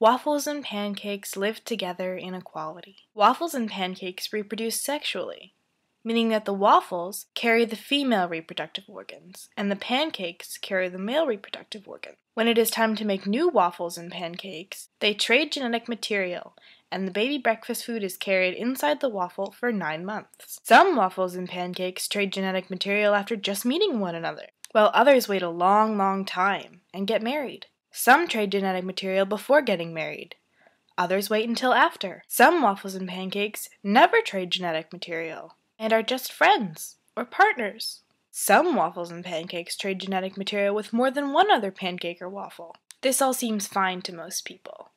Waffles and pancakes live together in equality. Waffles and pancakes reproduce sexually, meaning that the waffles carry the female reproductive organs and the pancakes carry the male reproductive organ. When it is time to make new waffles and pancakes, they trade genetic material and the baby breakfast food is carried inside the waffle for nine months. Some waffles and pancakes trade genetic material after just meeting one another, while others wait a long, long time and get married. Some trade genetic material before getting married. Others wait until after. Some waffles and pancakes never trade genetic material and are just friends or partners. Some waffles and pancakes trade genetic material with more than one other pancake or waffle. This all seems fine to most people.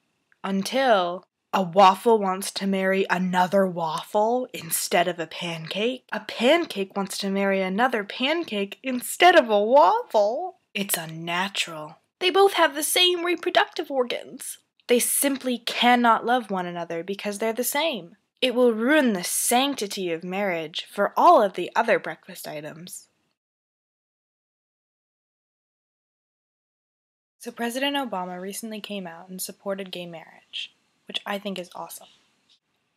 Until a waffle wants to marry another waffle instead of a pancake. A pancake wants to marry another pancake instead of a waffle. It's unnatural. They both have the same reproductive organs. They simply cannot love one another because they're the same. It will ruin the sanctity of marriage for all of the other breakfast items. So, President Obama recently came out and supported gay marriage, which I think is awesome.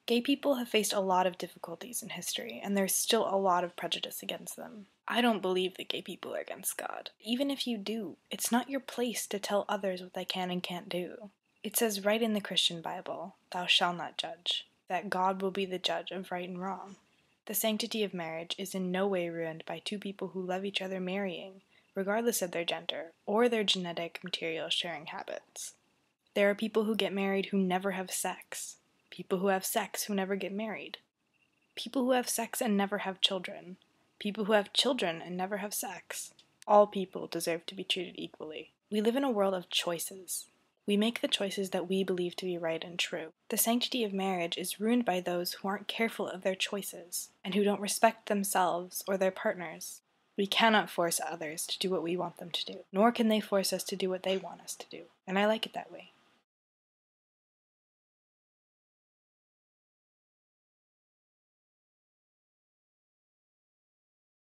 Gay people have faced a lot of difficulties in history, and there's still a lot of prejudice against them. I don't believe that gay people are against God. Even if you do, it's not your place to tell others what they can and can't do. It says right in the Christian Bible, Thou shalt not judge, that God will be the judge of right and wrong. The sanctity of marriage is in no way ruined by two people who love each other marrying, regardless of their gender or their genetic material sharing habits. There are people who get married who never have sex, people who have sex who never get married, people who have sex and never have children, people who have children and never have sex. All people deserve to be treated equally. We live in a world of choices. We make the choices that we believe to be right and true. The sanctity of marriage is ruined by those who aren't careful of their choices and who don't respect themselves or their partners. We cannot force others to do what we want them to do, nor can they force us to do what they want us to do. And I like it that way.